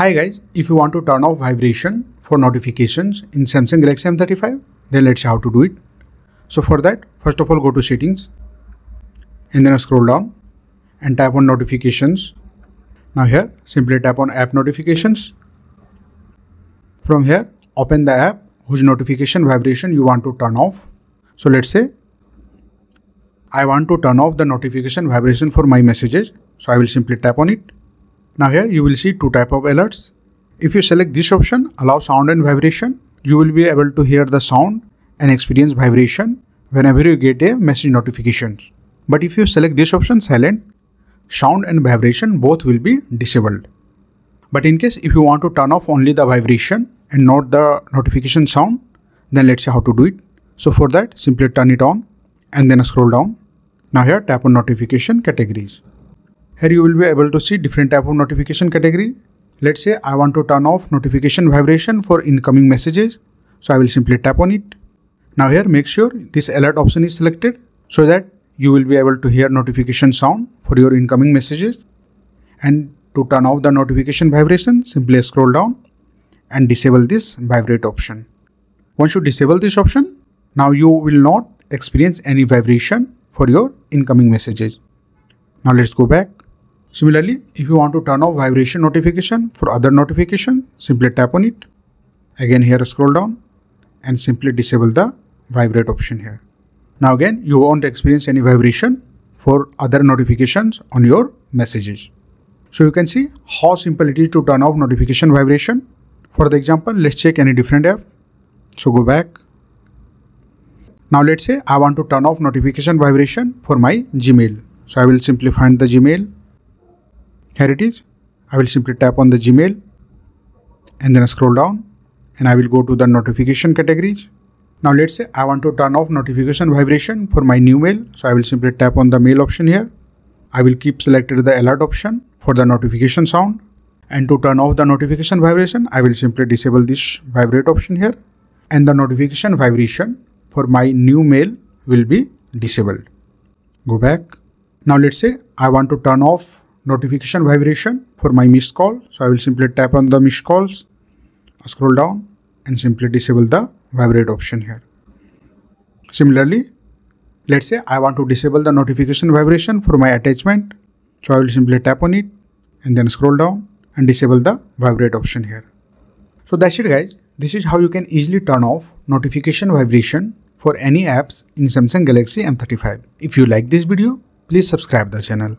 Hi guys, if you want to turn off vibration for notifications in Samsung Galaxy M35, then let's see how to do it. So for that, first of all go to settings and then scroll down and tap on notifications. Now here, simply tap on app notifications. From here, open the app whose notification vibration you want to turn off. So let's say I want to turn off the notification vibration for my messages. So I will simply tap on it now here you will see two type of alerts. If you select this option, allow sound and vibration, you will be able to hear the sound and experience vibration whenever you get a message notifications. But if you select this option silent, sound and vibration both will be disabled. But in case if you want to turn off only the vibration and not the notification sound, then let's see how to do it. So for that, simply turn it on and then scroll down. Now here tap on notification categories. Here you will be able to see different type of notification category. Let's say I want to turn off notification vibration for incoming messages. So I will simply tap on it. Now here make sure this alert option is selected so that you will be able to hear notification sound for your incoming messages. And to turn off the notification vibration, simply scroll down and disable this vibrate option. Once you disable this option, now you will not experience any vibration for your incoming messages. Now let's go back Similarly, if you want to turn off vibration notification for other notification, simply tap on it. Again here scroll down and simply disable the vibrate option here. Now again, you won't experience any vibration for other notifications on your messages. So you can see how simple it is to turn off notification vibration. For the example, let's check any different app. So go back. Now let's say I want to turn off notification vibration for my Gmail. So I will simply find the Gmail here it is. I will simply tap on the Gmail and then I scroll down and I will go to the notification categories. Now let's say I want to turn off notification vibration for my new mail. So I will simply tap on the mail option here. I will keep selected the alert option for the notification sound. And to turn off the notification vibration, I will simply disable this vibrate option here. And the notification vibration for my new mail will be disabled. Go back. Now let's say I want to turn off notification vibration for my missed call. So I will simply tap on the missed calls, scroll down and simply disable the vibrate option here. Similarly, let's say I want to disable the notification vibration for my attachment. So I will simply tap on it and then scroll down and disable the vibrate option here. So that's it guys. This is how you can easily turn off notification vibration for any apps in Samsung Galaxy M35. If you like this video, please subscribe the channel.